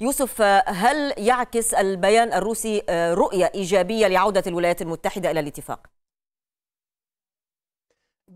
يوسف هل يعكس البيان الروسي رؤية إيجابية لعودة الولايات المتحدة إلى الاتفاق؟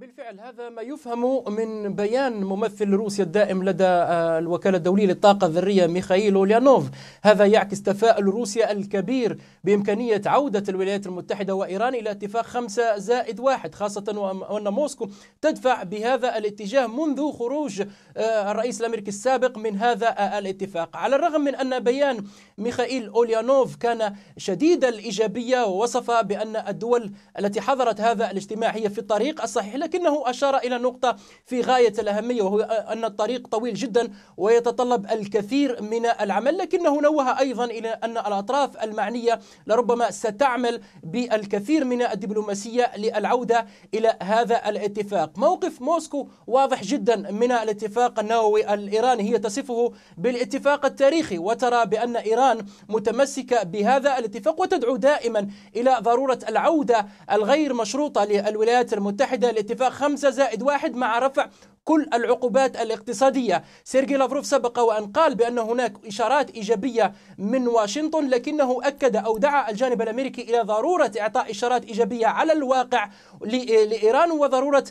بالفعل هذا ما يفهم من بيان ممثل روسيا الدائم لدى آه، الوكالة الدولية للطاقة الذرية ميخائيل أوليانوف هذا يعكس تفاؤل روسيا الكبير بإمكانية عودة الولايات المتحدة وإيران إلى اتفاق خمسة زائد واحد خاصة وأن موسكو تدفع بهذا الاتجاه منذ خروج آه، الرئيس الأمريكي السابق من هذا آه، الاتفاق. على الرغم من أن بيان ميخائيل أوليانوف كان شديد الإيجابية ووصف بأن الدول التي حضرت هذا الاجتماع هي في الطريق الصحيح لكنه أشار إلى نقطة في غاية الأهمية وهو أن الطريق طويل جدا ويتطلب الكثير من العمل لكنه نوه أيضا إلى أن الأطراف المعنية لربما ستعمل بالكثير من الدبلوماسية للعودة إلى هذا الاتفاق. موقف موسكو واضح جدا من الاتفاق النووي الإيراني هي تصفه بالاتفاق التاريخي وترى بأن إيران متمسكة بهذا الاتفاق وتدعو دائما إلى ضرورة العودة الغير مشروطة للولايات المتحدة اتفاق خمسة زائد واحد مع رفع كل العقوبات الاقتصادية. سيرجي لافروف سبق وأن قال بأن هناك إشارات إيجابية من واشنطن لكنه أكد أو دعا الجانب الأمريكي إلى ضرورة إعطاء إشارات إيجابية على الواقع لإيران وضرورة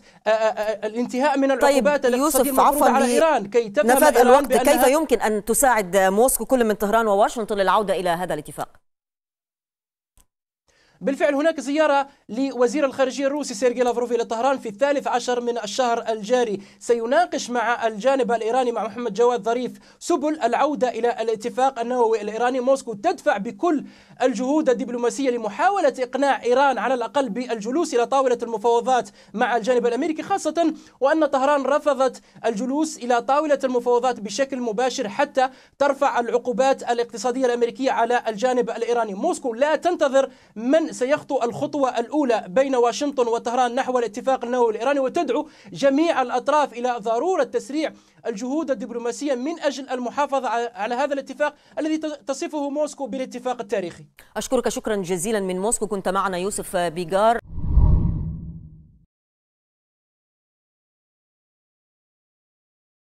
الانتهاء من طيب، العقوبات طيب الاقتصادية المفروضة على إيران. كي تفهم إيران الوقت كيف يمكن أن تساعد موسكو كل من طهران وواشنطن للعودة إلى هذا الاتفاق؟ بالفعل هناك زيارة لوزير الخارجية الروسي سيرجي لافروف إلى طهران في الثالث عشر من الشهر الجاري. سيناقش مع الجانب الإيراني مع محمد جواد ظريف سبل العودة إلى الاتفاق النووي الإيراني. موسكو تدفع بكل الجهود الدبلوماسية لمحاولة إقناع إيران على الأقل بالجلوس إلى طاولة المفاوضات مع الجانب الأمريكي خاصة وأن طهران رفضت الجلوس إلى طاولة المفاوضات بشكل مباشر حتى ترفع العقوبات الاقتصادية الأمريكية على الجانب الإيراني. موسكو لا تنتظر من سيخطو الخطوة الأولى بين واشنطن وطهران نحو الاتفاق النووي الإيراني وتدعو جميع الأطراف إلى ضرورة تسريع الجهود الدبلوماسية من أجل المحافظة على هذا الاتفاق الذي تصفه موسكو بالاتفاق التاريخي. أشكرك شكرا جزيلا من موسكو. كنت معنا يوسف بيغار